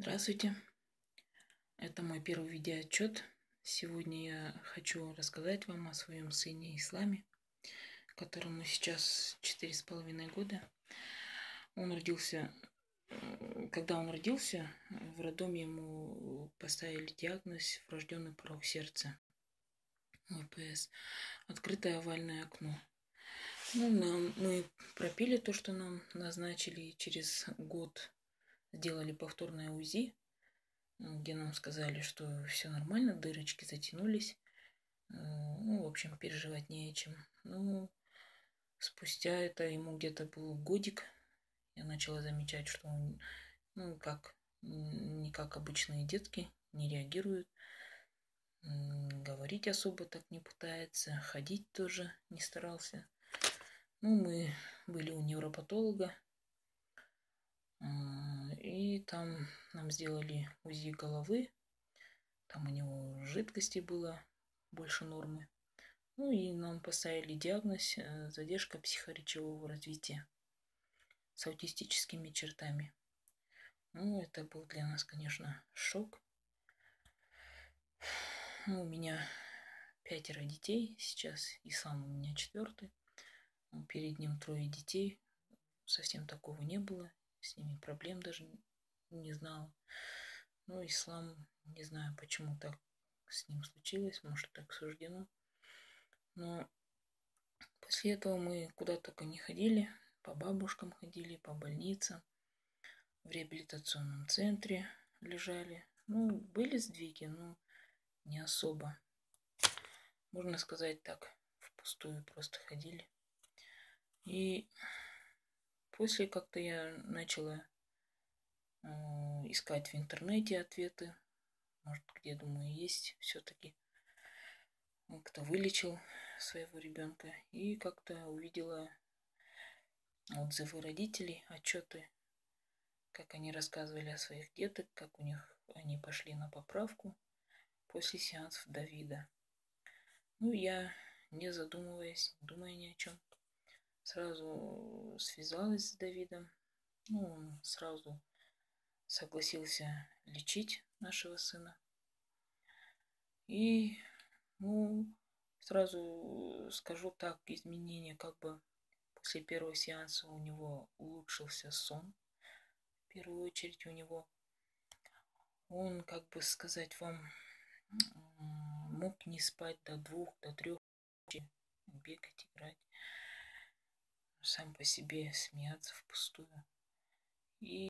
Здравствуйте. Это мой первый видеоотчет. Сегодня я хочу рассказать вам о своем сыне Исламе, которому сейчас четыре с половиной года. Он родился, когда он родился, в роддоме ему поставили диагноз врожденный порог сердца. ВПС. Открытое овальное окно. Ну, нам, мы пропили то, что нам назначили, и через год сделали повторное УЗИ, где нам сказали, что все нормально, дырочки затянулись. Ну, в общем, переживать не о чем. Ну, спустя это ему где-то был годик, я начала замечать, что он, ну, как, не как обычные детки, не реагирует. Говорить особо так не пытается, ходить тоже не старался. Ну, мы были у невропатолога, и там нам сделали УЗИ головы. Там у него жидкости было больше нормы. Ну и нам поставили диагноз э, задержка психоречевого развития с аутистическими чертами. Ну, это был для нас, конечно, шок. Ну, у меня пятеро детей сейчас, и сам у меня четвертый. Перед ним трое детей. Совсем такого не было с ними проблем даже не знала. Ну, ислам, не знаю, почему так с ним случилось, может, так суждено. Но после этого мы куда только не ходили, по бабушкам ходили, по больницам, в реабилитационном центре лежали. Ну, были сдвиги, но не особо. Можно сказать так, впустую просто ходили. И После как-то я начала искать в интернете ответы. Может, где, думаю, есть все-таки. Кто вылечил своего ребенка. И как-то увидела отзывы родителей, отчеты, как они рассказывали о своих деток, как у них они пошли на поправку после сеансов Давида. Ну, я, не задумываясь, думая ни о чем, сразу связалась с Давидом. Ну, он сразу согласился лечить нашего сына. И, ну, сразу скажу так, изменения как бы после первого сеанса у него улучшился сон. В первую очередь у него он, как бы сказать вам, мог не спать до двух, до трех, бегать, играть сам по себе смеяться впустую. И